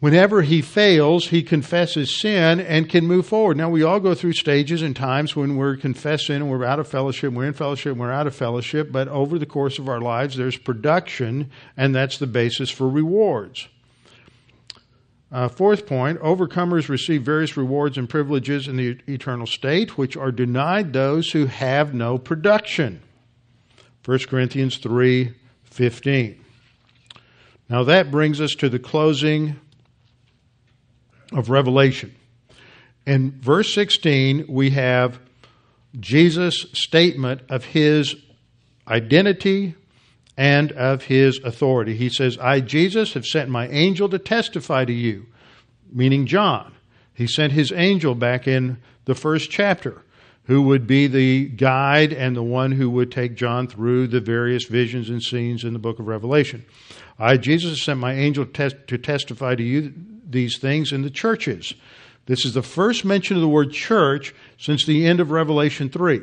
Whenever he fails, he confesses sin and can move forward. Now, we all go through stages and times when we're confessing and we're out of fellowship, we're in fellowship, we're out of fellowship, but over the course of our lives, there's production, and that's the basis for rewards. Uh, fourth point overcomers receive various rewards and privileges in the eternal state, which are denied those who have no production. 1 Corinthians 3 15. Now, that brings us to the closing of Revelation. In verse 16, we have Jesus' statement of his identity and of his authority. He says, I, Jesus, have sent my angel to testify to you, meaning John. He sent his angel back in the first chapter, who would be the guide and the one who would take John through the various visions and scenes in the book of Revelation. I, Jesus, sent my angel to testify to you these things in the churches. This is the first mention of the word church since the end of Revelation 3.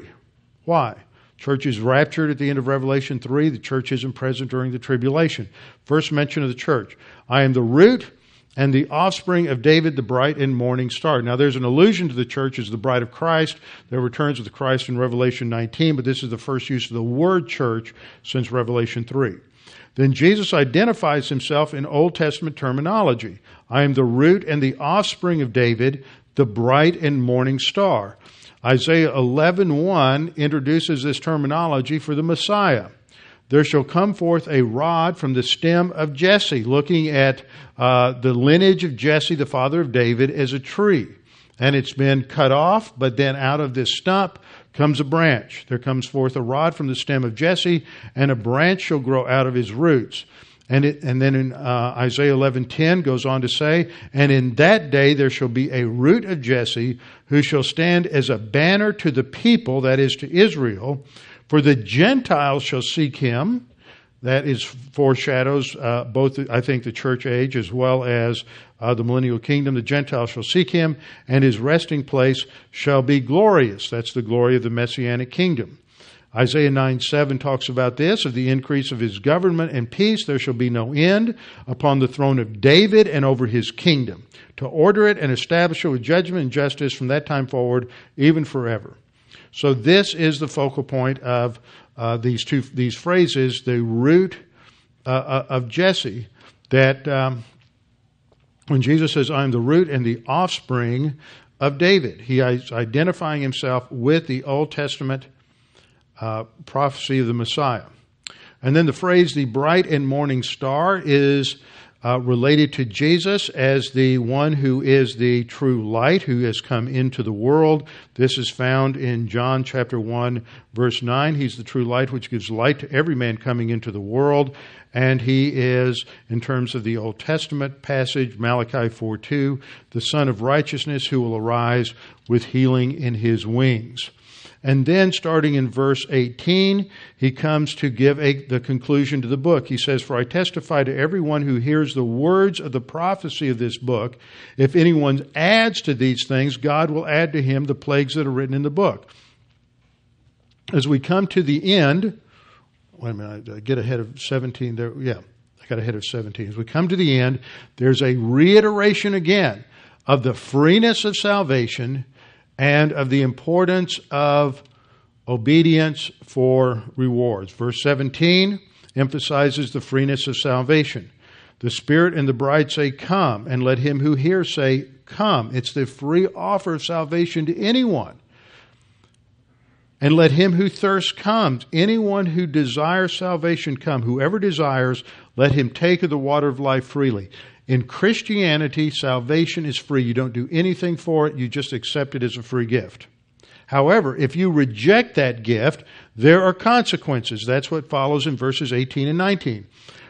Why? Church is raptured at the end of Revelation 3. The church isn't present during the tribulation. First mention of the church. I am the root and the offspring of David, the bright and morning star. Now, there's an allusion to the church as the bride of Christ. There returns with Christ in Revelation 19, but this is the first use of the word church since Revelation 3. Then Jesus identifies himself in Old Testament terminology. I am the root and the offspring of David, the bright and morning star. Isaiah 11:1 introduces this terminology for the Messiah. There shall come forth a rod from the stem of Jesse, looking at uh, the lineage of Jesse, the father of David, as a tree. And it's been cut off, but then out of this stump comes a branch. There comes forth a rod from the stem of Jesse, and a branch shall grow out of his roots. And, it, and then in uh, Isaiah 11:10 goes on to say, "And in that day there shall be a root of Jesse, who shall stand as a banner to the people, that is to Israel, for the Gentiles shall seek him." That is foreshadows uh, both, I think, the church age as well as uh, the millennial kingdom. The Gentiles shall seek him, and his resting place shall be glorious. That's the glory of the messianic kingdom. Isaiah 9 7 talks about this of the increase of his government and peace. There shall be no end upon the throne of David and over his kingdom, to order it and establish it with judgment and justice from that time forward, even forever. So, this is the focal point of uh, these two these phrases, the root uh, uh of Jesse, that um, when Jesus says, I am the root and the offspring of David, he is identifying himself with the Old Testament uh, prophecy of the Messiah. And then the phrase, the bright and morning star, is uh, related to Jesus as the one who is the true light who has come into the world. This is found in John chapter 1, verse 9. He's the true light which gives light to every man coming into the world. And he is, in terms of the Old Testament passage, Malachi 4 2, the Sun of Righteousness who will arise with healing in his wings. And then, starting in verse 18, he comes to give a, the conclusion to the book. He says, For I testify to everyone who hears the words of the prophecy of this book, if anyone adds to these things, God will add to him the plagues that are written in the book. As we come to the end, wait a minute, I get ahead of 17 there. Yeah, I got ahead of 17. As we come to the end, there's a reiteration again of the freeness of salvation and of the importance of obedience for rewards. Verse 17 emphasizes the freeness of salvation. The Spirit and the bride say, Come, and let him who hears say, Come. It's the free offer of salvation to anyone. And let him who thirsts come. Anyone who desires salvation come. Whoever desires, let him take of the water of life freely. In Christianity, salvation is free. You don't do anything for it, you just accept it as a free gift. However, if you reject that gift, there are consequences. That's what follows in verses 18 and 19.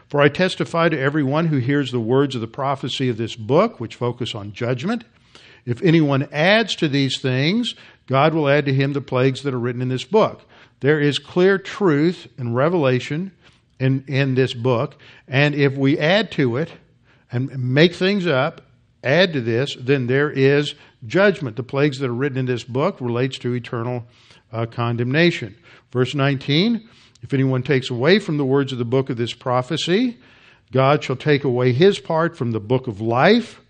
For I testify to everyone who hears the words of the prophecy of this book, which focus on judgment. If anyone adds to these things, God will add to him the plagues that are written in this book. There is clear truth and revelation in, in this book, and if we add to it, and make things up, add to this, then there is judgment. The plagues that are written in this book relates to eternal uh, condemnation. Verse 19, if anyone takes away from the words of the book of this prophecy, God shall take away his part from the book of life,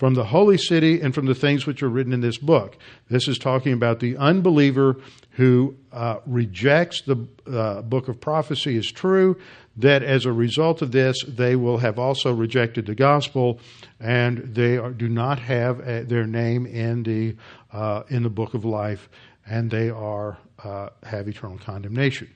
from the holy city, and from the things which are written in this book. This is talking about the unbeliever who uh, rejects the uh, book of prophecy as true, that as a result of this, they will have also rejected the gospel, and they are, do not have a, their name in the uh, in the book of life, and they are uh, have eternal condemnation.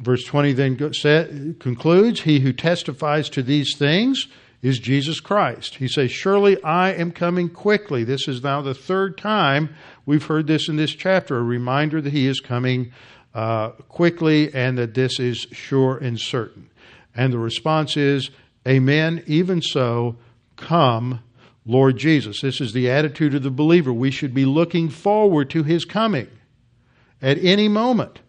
Verse twenty then go, set, concludes: He who testifies to these things is Jesus Christ. He says, Surely I am coming quickly. This is now the third time we've heard this in this chapter, a reminder that he is coming uh, quickly and that this is sure and certain. And the response is, Amen, even so, come, Lord Jesus. This is the attitude of the believer. We should be looking forward to his coming at any moment.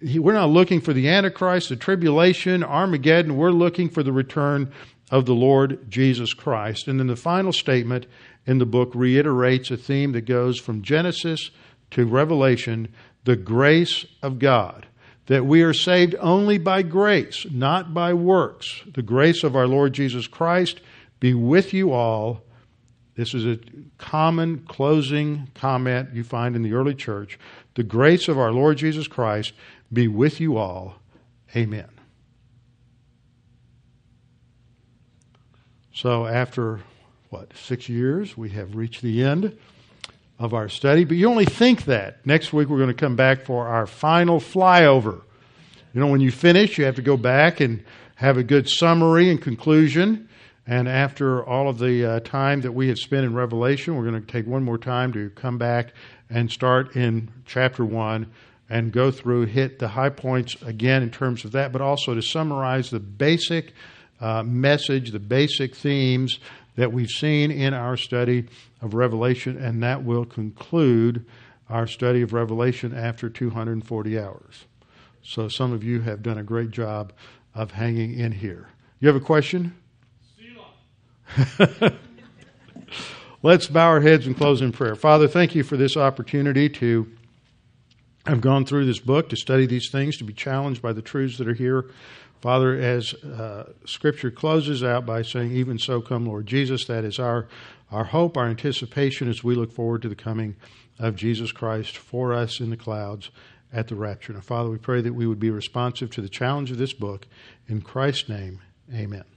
We're not looking for the Antichrist, the tribulation, Armageddon. We're looking for the return of the Lord Jesus Christ. And then the final statement in the book reiterates a theme that goes from Genesis to Revelation the grace of God. That we are saved only by grace, not by works. The grace of our Lord Jesus Christ be with you all. This is a common closing comment you find in the early church. The grace of our Lord Jesus Christ be with you all. Amen. So, after what, six years, we have reached the end of our study. But you only think that. Next week, we're going to come back for our final flyover. You know, when you finish, you have to go back and have a good summary and conclusion. And after all of the uh, time that we have spent in Revelation, we're going to take one more time to come back and start in chapter 1 and go through, hit the high points again in terms of that, but also to summarize the basic uh, message, the basic themes that we've seen in our study of Revelation, and that will conclude our study of Revelation after 240 hours. So some of you have done a great job of hanging in here. You have a question? Let's bow our heads and close in prayer. Father, thank you for this opportunity to have gone through this book, to study these things, to be challenged by the truths that are here. Father, as uh, Scripture closes out by saying, Even so, come, Lord Jesus, that is our, our hope, our anticipation as we look forward to the coming of Jesus Christ for us in the clouds at the rapture. Now, Father, we pray that we would be responsive to the challenge of this book. In Christ's name, amen.